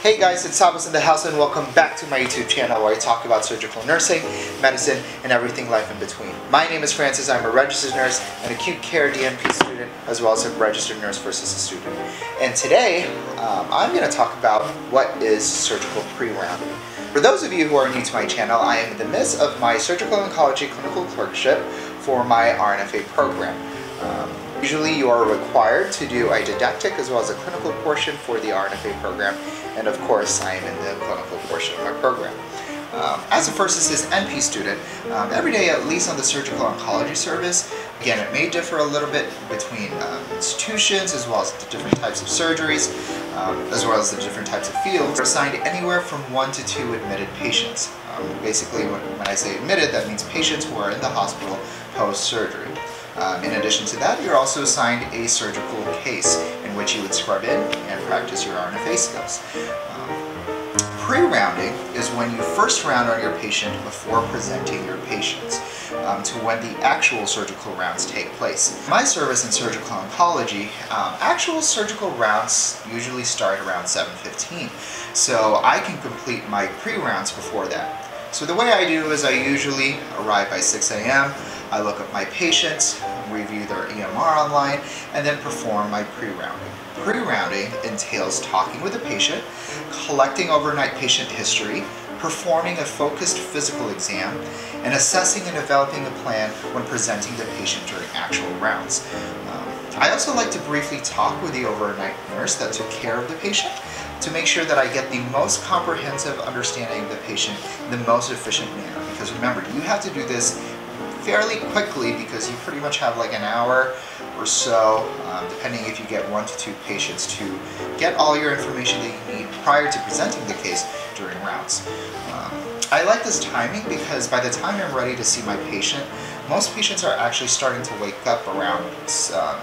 Hey guys, it's Sabas in the house and welcome back to my YouTube channel where I talk about surgical nursing, medicine, and everything life in between. My name is Francis, I'm a registered nurse, an acute care DNP student, as well as a registered nurse versus a student. And today, um, I'm going to talk about what is surgical pre-rounding. For those of you who are new to my channel, I am in the midst of my surgical oncology clinical clerkship for my RNFA program. Um, Usually you are required to do a didactic as well as a clinical portion for the RNFA program, and of course I am in the clinical portion of my program. Um, as a first assist NP student, um, every day at least on the surgical oncology service, again it may differ a little bit between um, institutions as well as the different types of surgeries, um, as well as the different types of fields, are assigned anywhere from one to two admitted patients. Um, basically when, I say admitted, that means patients who are in the hospital post-surgery. Um, in addition to that, you're also assigned a surgical case in which you would scrub in and practice your RNFA skills. Um, Pre-rounding is when you first round on your patient before presenting your patients um, to when the actual surgical rounds take place. My service in surgical oncology, um, actual surgical rounds usually start around 7.15, so I can complete my pre-rounds before that. So the way I do is I usually arrive by 6 a.m., I look up my patients, review their EMR online, and then perform my pre-rounding. Pre-rounding entails talking with the patient, collecting overnight patient history, performing a focused physical exam, and assessing and developing a plan when presenting the patient during actual rounds. Um, I also like to briefly talk with the overnight nurse that took care of the patient to make sure that I get the most comprehensive understanding of the patient in the most efficient manner. Because remember, you have to do this fairly quickly because you pretty much have like an hour or so, um, depending if you get one to two patients, to get all your information that you need prior to presenting the case during rounds. Um, I like this timing because by the time I'm ready to see my patient, most patients are actually starting to wake up around um,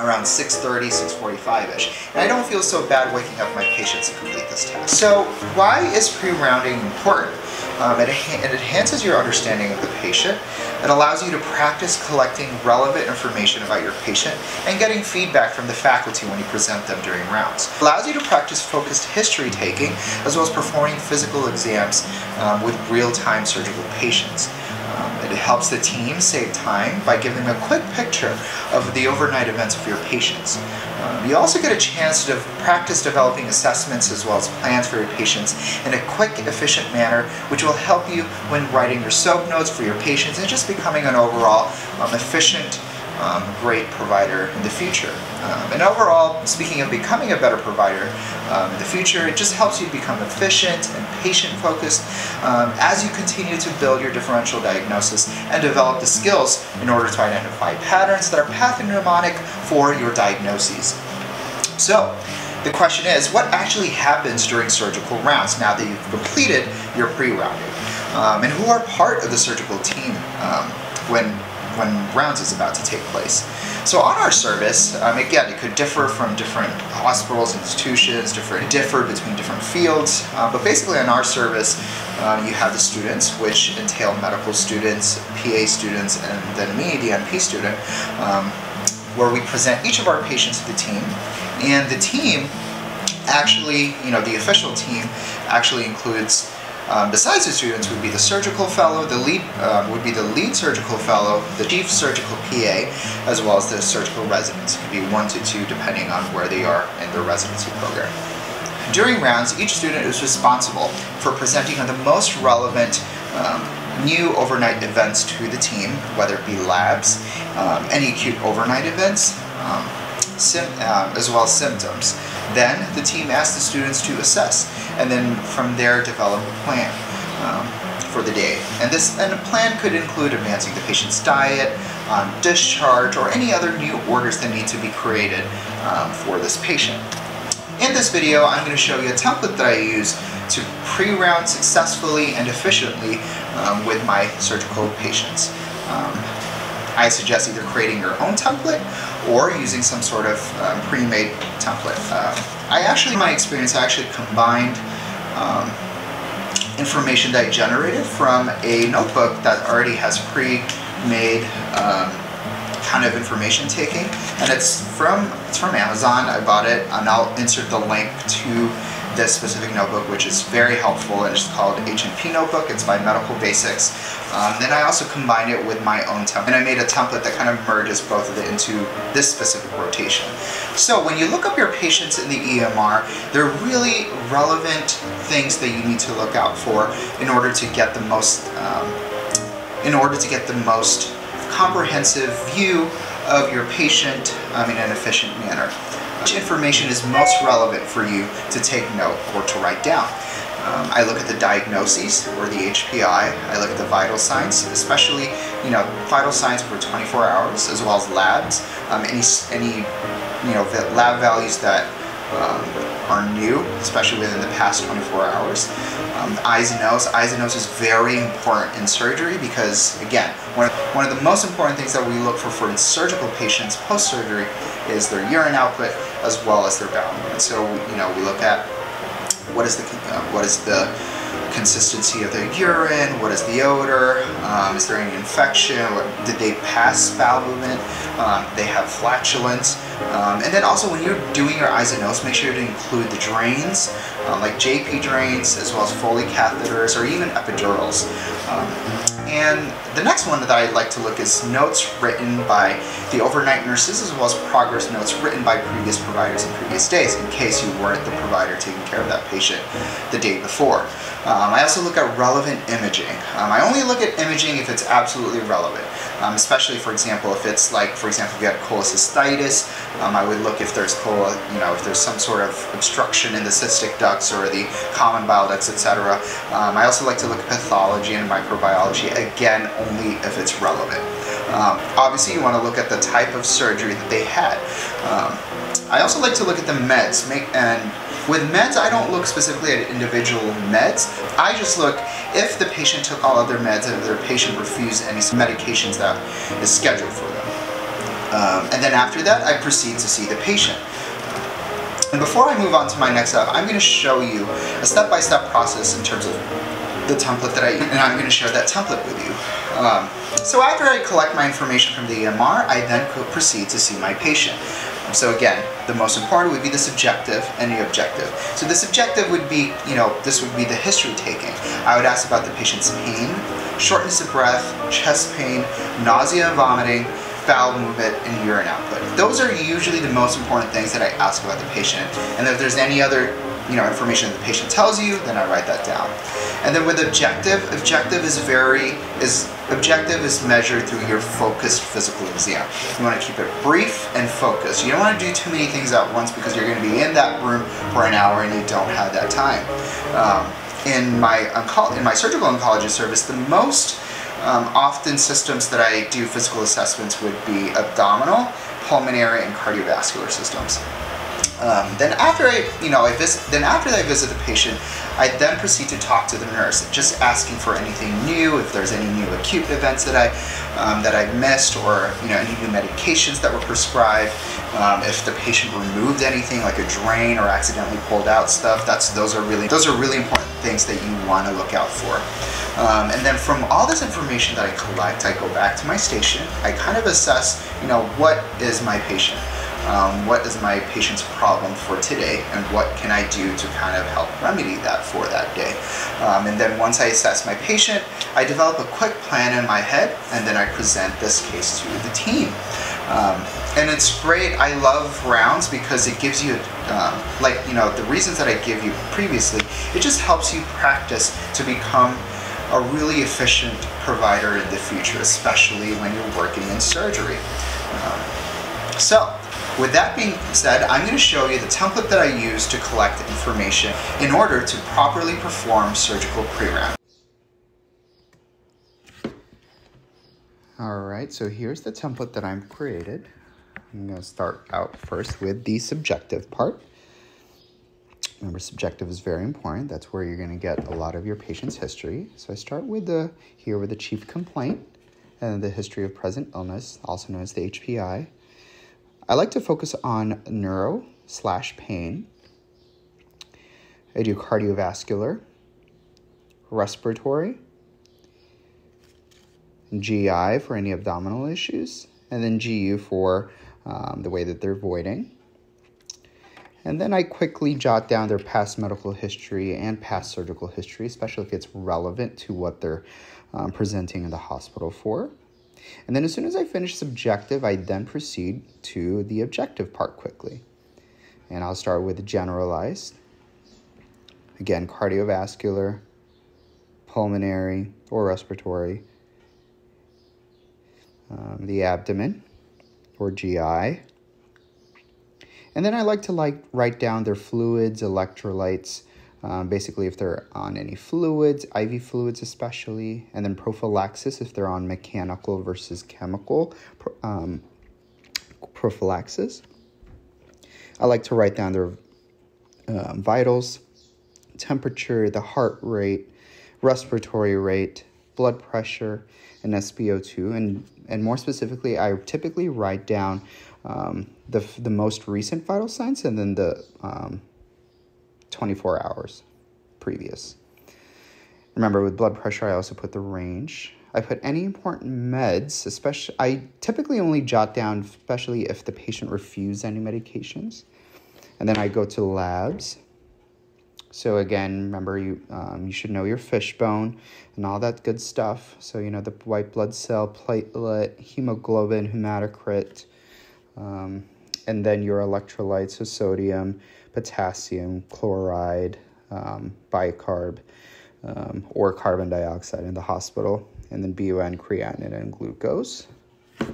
around 6.30, 6.45ish. And I don't feel so bad waking up my patients to complete this task. So why is pre-rounding important? Um, it, it enhances your understanding of the patient. It allows you to practice collecting relevant information about your patient and getting feedback from the faculty when you present them during rounds. It allows you to practice focused history taking as well as performing physical exams um, with real-time surgical patients. It helps the team save time by giving a quick picture of the overnight events of your patients. Um, you also get a chance to practice developing assessments as well as plans for your patients in a quick, efficient manner, which will help you when writing your SOAP notes for your patients and just becoming an overall um, efficient um, great provider in the future. Um, and overall, speaking of becoming a better provider um, in the future, it just helps you become efficient and patient focused um, as you continue to build your differential diagnosis and develop the skills in order to identify patterns that are pathognomonic for your diagnoses. So, the question is, what actually happens during surgical rounds now that you've completed your pre-rounding? Um, and who are part of the surgical team um, when when rounds is about to take place. So on our service, um, again, it could differ from different hospitals, institutions, different differ between different fields, uh, but basically on our service, um, you have the students, which entail medical students, PA students, and then me, the NP student, um, where we present each of our patients to the team, and the team actually, you know, the official team actually includes um, besides the students would be the surgical fellow, the lead um, would be the lead surgical fellow, the chief surgical PA, as well as the surgical residents. It could be one to two depending on where they are in their residency program. During rounds, each student is responsible for presenting on the most relevant um, new overnight events to the team, whether it be labs, um, any acute overnight events, um, uh, as well as symptoms. Then the team asks the students to assess and then from there develop a plan um, for the day. And this and a plan could include advancing the patient's diet, um, discharge, or any other new orders that need to be created um, for this patient. In this video, I'm going to show you a template that I use to pre-round successfully and efficiently um, with my surgical patients. Um, I suggest either creating your own template or using some sort of um, pre-made template. Uh, I actually, in my experience, I actually combined um, information that I generated from a notebook that already has pre-made um, kind of information taking, and it's from it's from Amazon. I bought it, and I'll insert the link to this specific notebook, which is very helpful. It's called H&P Notebook. It's by Medical Basics. Um, then I also combined it with my own template, and I made a template that kind of merges both of it into this specific rotation. So when you look up your patients in the EMR, they're really relevant things that you need to look out for in order to get the most, um, in order to get the most comprehensive view of your patient um, in an efficient manner. Which information is most relevant for you to take note or to write down? Um, I look at the diagnoses or the HPI. I look at the vital signs, especially you know vital signs for 24 hours as well as labs. Um, any any you know the lab values that um, are new, especially within the past 24 hours. Um, I's and O's. I's and O's is very important in surgery because, again, one of, one of the most important things that we look for for surgical patients post-surgery is their urine output as well as their bowel movement. So, you know, we look at what is the uh, what is the consistency of their urine, what is the odor, um, is there any infection, what, did they pass bowel movement, um, they have flatulence, um, and then also when you're doing your I's and O's, make sure to include the drains, uh, like JP drains, as well as Foley catheters, or even epidurals. And the next one that I'd like to look is notes written by the overnight nurses as well as progress notes written by previous providers in previous days in case you weren't the provider taking care of that patient the day before. Um, I also look at relevant imaging. Um, I only look at imaging if it's absolutely relevant, um, especially for example if it's like, for example, if you had cholecystitis, um, I would look if there's col you know, if there's some sort of obstruction in the cystic ducts or the common bile ducts, etc. Um, I also like to look at pathology and microbiology, again, only if it's relevant. Um, obviously, you want to look at the type of surgery that they had. I also like to look at the meds, make and with meds, I don't look specifically at individual meds. I just look if the patient took all of their meds and if their patient refused any medications that is scheduled for them. Um, and then after that, I proceed to see the patient. And before I move on to my next step, I'm going to show you a step-by-step -step process in terms of the template that I and I'm going to share that template with you. Um, so after I collect my information from the EMR, I then proceed to see my patient. So again, the most important would be the subjective and the objective. So the subjective would be, you know, this would be the history taking. I would ask about the patient's pain, shortness of breath, chest pain, nausea and vomiting, bowel movement, and urine output. Those are usually the most important things that I ask about the patient. And if there's any other you know, information that the patient tells you, then I write that down. And then with objective, objective is very, is objective is measured through your focused physical exam. You want to keep it brief and focused. You don't want to do too many things at once because you're going to be in that room for an hour and you don't have that time. Um, in my in my surgical oncology service, the most um, often systems that I do physical assessments would be abdominal, pulmonary, and cardiovascular systems. Um, then after I, you know, I visit, then after I visit the patient, I then proceed to talk to the nurse, just asking for anything new, if there's any new acute events that I um, that I've missed, or you know, any new medications that were prescribed. Um, if the patient removed anything, like a drain or accidentally pulled out stuff, that's those are really those are really important things that you want to look out for. Um, and then from all this information that I collect, I go back to my station. I kind of assess, you know, what is my patient um, what is my patient's problem for today and what can I do to kind of help remedy that for that day. Um, and then once I assess my patient, I develop a quick plan in my head and then I present this case to the team. Um, and it's great. I love rounds because it gives you, um, like, you know, the reasons that I give you previously, it just helps you practice to become a really efficient provider in the future, especially when you're working in surgery. Um, so, with that being said, I'm going to show you the template that I use to collect information in order to properly perform surgical pre-round. Alright, so here's the template that I've created. I'm going to start out first with the subjective part. Remember, subjective is very important. That's where you're going to get a lot of your patient's history. So I start with the here with the chief complaint and the history of present illness, also known as the HPI. I like to focus on neuro slash pain. I do cardiovascular, respiratory, GI for any abdominal issues, and then GU for um, the way that they're voiding. And then I quickly jot down their past medical history and past surgical history, especially if it's relevant to what they're um, presenting in the hospital for. And then as soon as I finish subjective, I then proceed to the objective part quickly. And I'll start with generalized. Again, cardiovascular, pulmonary, or respiratory. Um, the abdomen, or GI. And then I like to like write down their fluids, electrolytes, um, basically if they're on any fluids, IV fluids especially, and then prophylaxis if they're on mechanical versus chemical um, prophylaxis. I like to write down their um, vitals, temperature, the heart rate, respiratory rate, blood pressure, and SpO2. And, and more specifically, I typically write down um, the, the most recent vital signs and then the um, 24 hours previous. Remember, with blood pressure, I also put the range. I put any important meds, especially, I typically only jot down, especially if the patient refused any medications. And then I go to labs. So again, remember you um, you should know your fishbone and all that good stuff. So you know the white blood cell, platelet, hemoglobin, hematocrit, um, and then your electrolytes, so sodium, potassium, chloride, um, bicarb, um, or carbon dioxide in the hospital, and then BUN, creatinine, and glucose.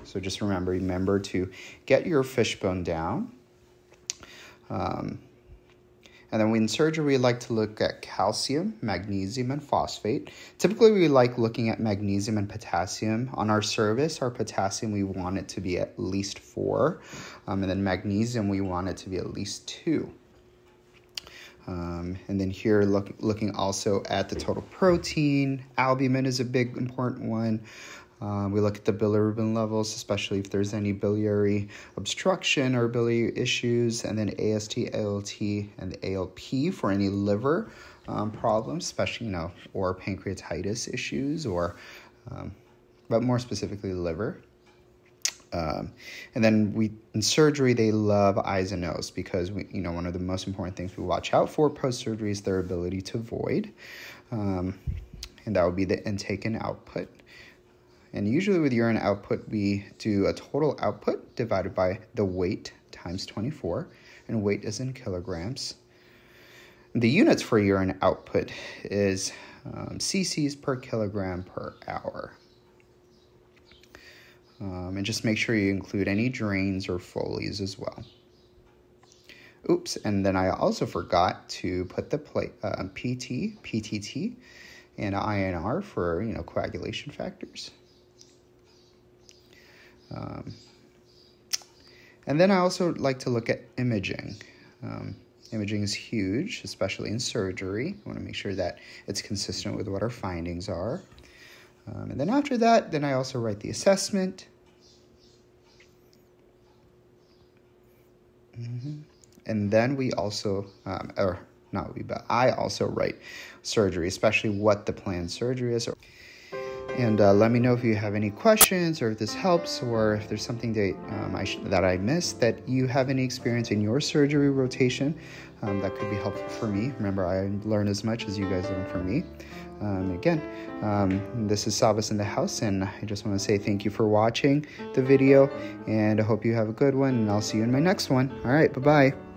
So just remember, remember to get your fishbone down. Um, and then in surgery, we like to look at calcium, magnesium, and phosphate. Typically, we like looking at magnesium and potassium. On our service, our potassium, we want it to be at least four. Um, and then magnesium, we want it to be at least two. Um, and then here, look, looking also at the total protein, albumin is a big important one. Um, we look at the bilirubin levels, especially if there's any biliary obstruction or biliary issues, and then AST, ALT, and ALP for any liver um, problems, especially, you know, or pancreatitis issues, or, um, but more specifically, liver. Um, and then we in surgery they love I's and O's because we you know one of the most important things we watch out for post surgery is their ability to void, um, and that would be the intake and output. And usually with urine output we do a total output divided by the weight times 24, and weight is in kilograms. The units for urine output is um, cc's per kilogram per hour. Um, and just make sure you include any drains or Foleys as well. Oops, and then I also forgot to put the plate, uh, PT, PTT, and INR for, you know, coagulation factors. Um, and then I also like to look at imaging. Um, imaging is huge, especially in surgery. I want to make sure that it's consistent with what our findings are. Um, and then after that, then I also write the assessment. And then we also, um, or not we, but I also write surgery, especially what the planned surgery is. And uh, let me know if you have any questions or if this helps or if there's something that, um, I sh- that I missed that you have any experience in your surgery rotation um, that could be helpful for me. Remember, I learn as much as you guys learn from me. Um, again, um, this is Sabas in the house, and I just want to say thank you for watching the video, and I hope you have a good one, and I'll see you in my next one. All right, bye bye.